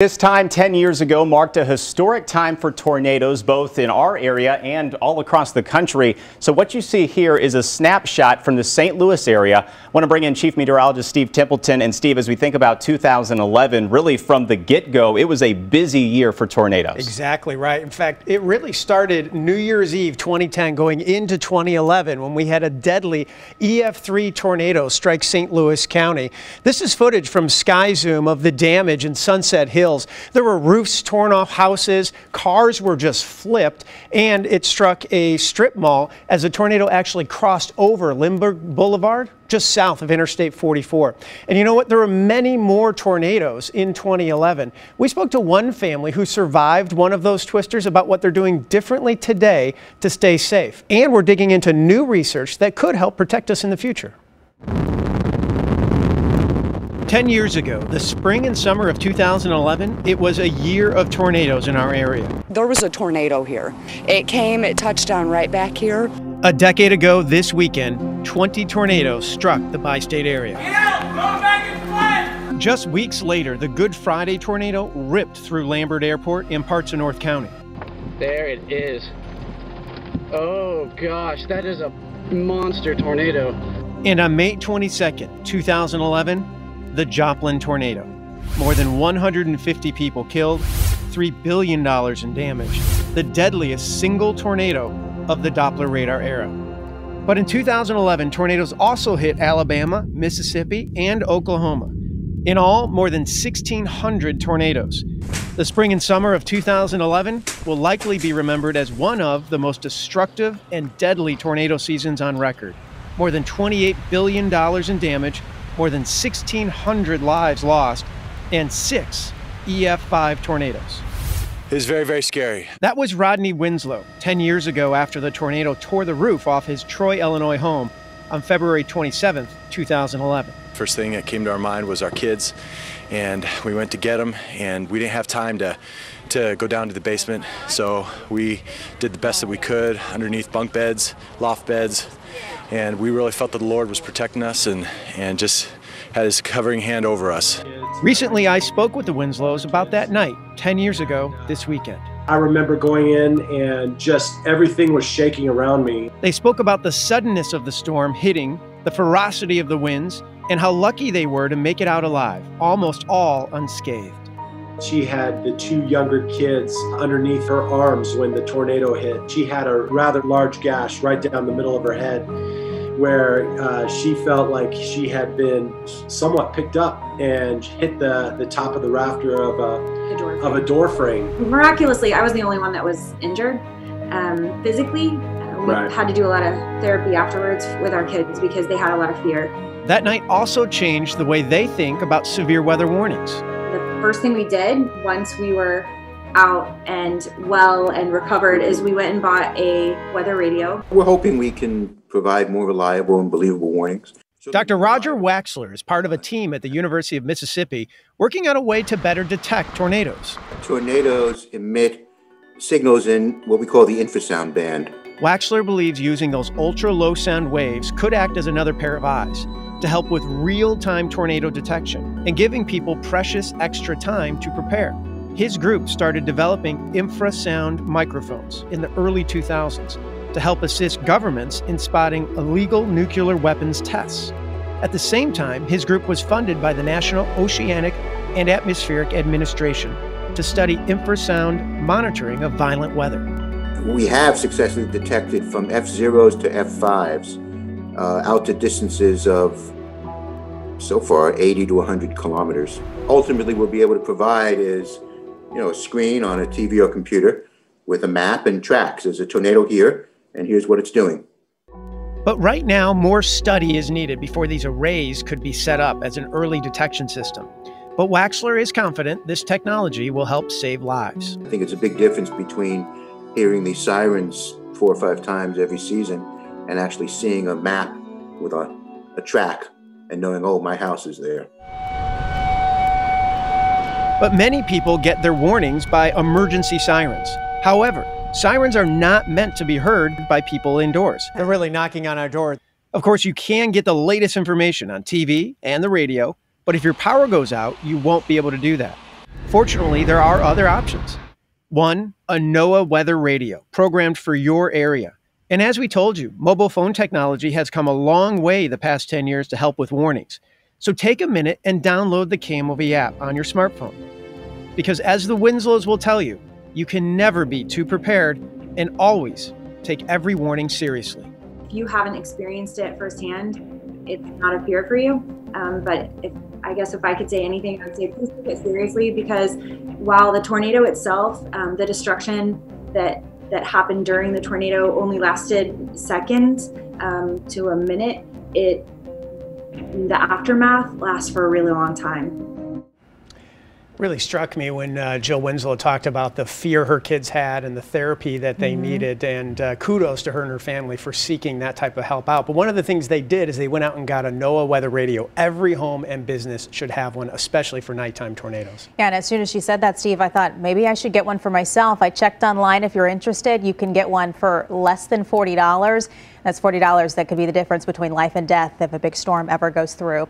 This time 10 years ago marked a historic time for tornadoes both in our area and all across the country. So what you see here is a snapshot from the St. Louis area. I want to bring in Chief Meteorologist Steve Templeton. And Steve, as we think about 2011, really from the get-go, it was a busy year for tornadoes. Exactly right. In fact, it really started New Year's Eve 2010 going into 2011 when we had a deadly EF3 tornado strike St. Louis County. This is footage from Sky Zoom of the damage in Sunset Hill hills. There were roofs torn off houses, cars were just flipped, and it struck a strip mall as the tornado actually crossed over Lindbergh Boulevard just south of Interstate 44. And you know what? There were many more tornadoes in 2011. We spoke to one family who survived one of those twisters about what they're doing differently today to stay safe. And we're digging into new research that could help protect us in the future. 10 years ago, the spring and summer of 2011, it was a year of tornadoes in our area. There was a tornado here. It came, it touched down right back here. A decade ago this weekend, 20 tornadoes struck the bi state area. Just weeks later, the Good Friday tornado ripped through Lambert Airport in parts of North County. There it is. Oh gosh, that is a monster tornado. And on May 22nd, 2011, the Joplin tornado. More than 150 people killed, $3 billion in damage, the deadliest single tornado of the Doppler radar era. But in 2011, tornadoes also hit Alabama, Mississippi, and Oklahoma. In all, more than 1,600 tornadoes. The spring and summer of 2011 will likely be remembered as one of the most destructive and deadly tornado seasons on record. More than $28 billion in damage more than 1,600 lives lost, and six EF5 tornadoes. It was very, very scary. That was Rodney Winslow 10 years ago after the tornado tore the roof off his Troy, Illinois home on February 27, 2011. First thing that came to our mind was our kids, and we went to get them, and we didn't have time to to go down to the basement, so we did the best that we could underneath bunk beds, loft beds, and we really felt that the Lord was protecting us and, and just had his covering hand over us. Recently, I spoke with the Winslows about that night 10 years ago this weekend. I remember going in and just everything was shaking around me. They spoke about the suddenness of the storm hitting, the ferocity of the winds, and how lucky they were to make it out alive, almost all unscathed. She had the two younger kids underneath her arms when the tornado hit. She had a rather large gash right down the middle of her head where uh, she felt like she had been somewhat picked up and hit the, the top of the rafter of a, a of a door frame. Miraculously, I was the only one that was injured um, physically. Uh, we right. had to do a lot of therapy afterwards with our kids because they had a lot of fear. That night also changed the way they think about severe weather warnings. The first thing we did once we were out and well and recovered is we went and bought a weather radio. We're hoping we can provide more reliable and believable warnings. Dr. Roger Waxler is part of a team at the University of Mississippi working on a way to better detect tornadoes. Tornadoes emit signals in what we call the infrasound band. Waxler believes using those ultra low sound waves could act as another pair of eyes to help with real time tornado detection and giving people precious extra time to prepare. His group started developing infrasound microphones in the early 2000s to help assist governments in spotting illegal nuclear weapons tests. At the same time, his group was funded by the National Oceanic and Atmospheric Administration to study infrasound monitoring of violent weather. We have successfully detected from F0s to F5s uh, out to distances of so far 80 to 100 kilometers. Ultimately, we'll be able to provide is you know, a screen on a TV or computer with a map and tracks. There's a tornado here, and here's what it's doing. But right now, more study is needed before these arrays could be set up as an early detection system. But Waxler is confident this technology will help save lives. I think it's a big difference between hearing these sirens four or five times every season and actually seeing a map with a, a track and knowing, oh, my house is there. But many people get their warnings by emergency sirens. However, sirens are not meant to be heard by people indoors. They're really knocking on our door. Of course, you can get the latest information on TV and the radio, but if your power goes out, you won't be able to do that. Fortunately, there are other options. One, a NOAA weather radio programmed for your area. And as we told you, mobile phone technology has come a long way the past 10 years to help with warnings. So take a minute and download the KMOV app on your smartphone. Because as the Winslows will tell you, you can never be too prepared and always take every warning seriously. If you haven't experienced it firsthand, it's not a fear for you. Um, but if, I guess if I could say anything, I'd say please take it seriously because while the tornado itself, um, the destruction that that happened during the tornado only lasted seconds um, to a minute, it the aftermath lasts for a really long time really struck me when uh, Jill Winslow talked about the fear her kids had and the therapy that they mm-hmm. needed. And uh, kudos to her and her family for seeking that type of help out. But one of the things they did is they went out and got a NOAA weather radio. Every home and business should have one, especially for nighttime tornadoes. Yeah, and as soon as she said that, Steve, I thought maybe I should get one for myself. I checked online. If you're interested, you can get one for less than $40. That's $40 that could be the difference between life and death if a big storm ever goes through.